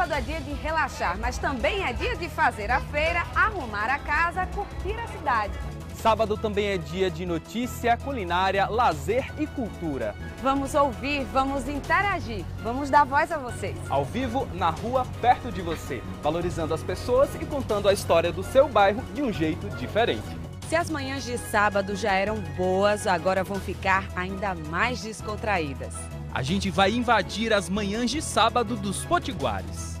Sábado é dia de relaxar, mas também é dia de fazer a feira, arrumar a casa, curtir a cidade. Sábado também é dia de notícia, culinária, lazer e cultura. Vamos ouvir, vamos interagir, vamos dar voz a vocês. Ao vivo, na rua, perto de você, valorizando as pessoas e contando a história do seu bairro de um jeito diferente. Se as manhãs de sábado já eram boas, agora vão ficar ainda mais descontraídas. A gente vai invadir as manhãs de sábado dos Potiguares.